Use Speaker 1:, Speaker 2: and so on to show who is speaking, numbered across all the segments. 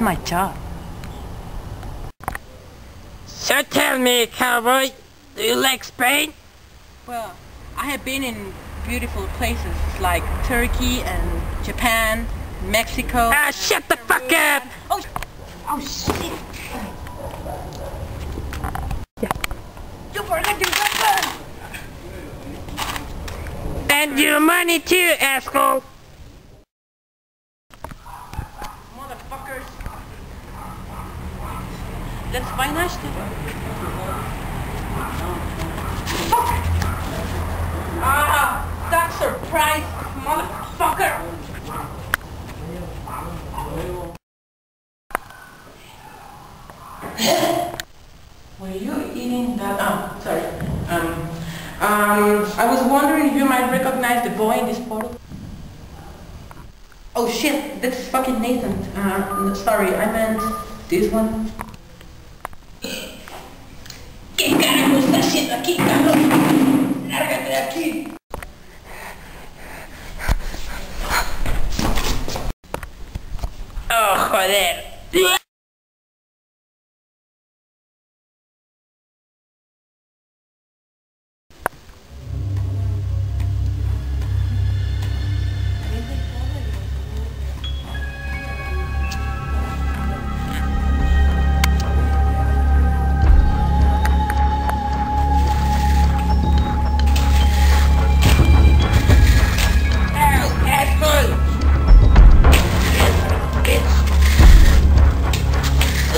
Speaker 1: my job.
Speaker 2: So tell me, cowboy, do you like Spain?
Speaker 1: Well, I have been in beautiful places like Turkey and Japan, Mexico.
Speaker 2: Ah, shut the fuck up!
Speaker 1: Oh, oh shit! You forgot your weapon!
Speaker 2: And your money too, asshole!
Speaker 1: That's financial. Fuck! Ah, that surprise, motherfucker! Were you eating that? Oh, sorry. Um, um, I was wondering if you might recognize the boy in this photo. Oh shit, that's fucking Nathan. Uh, sorry, I meant this one. Haciendo aquí, cabrón? Lárgate de aquí.
Speaker 2: Oh, joder.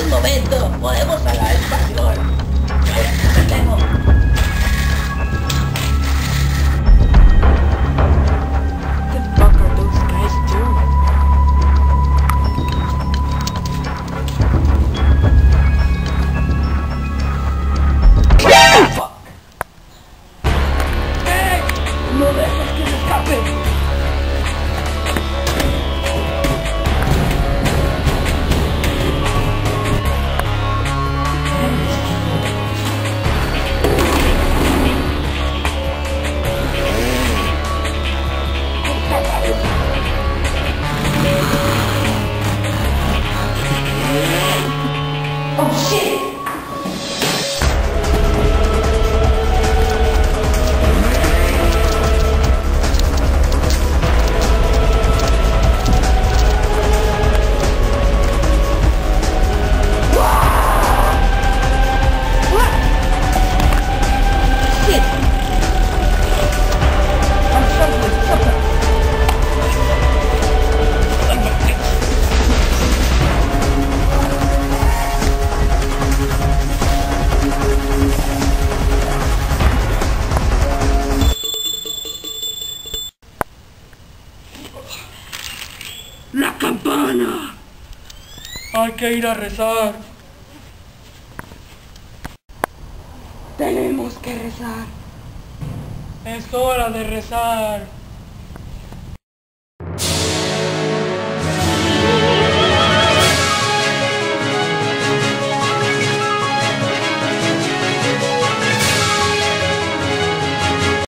Speaker 1: Un momento, podemos hablar español. Tengo. Hay que ir a rezar. Tenemos que rezar. Es hora de rezar.